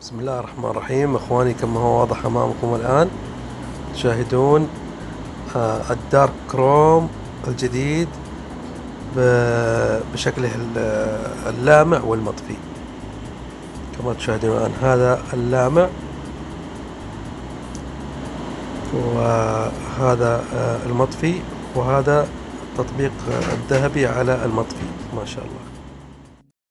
بسم الله الرحمن الرحيم. إخواني كما هو واضح أمامكم الآن تشاهدون آه، الدارك كروم الجديد بشكله اللامع والمطفي. كما تشاهدون الآن هذا اللامع وهذا آه، المطفي وهذا التطبيق الذهبي على المطفي ما شاء الله.